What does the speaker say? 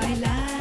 bailar.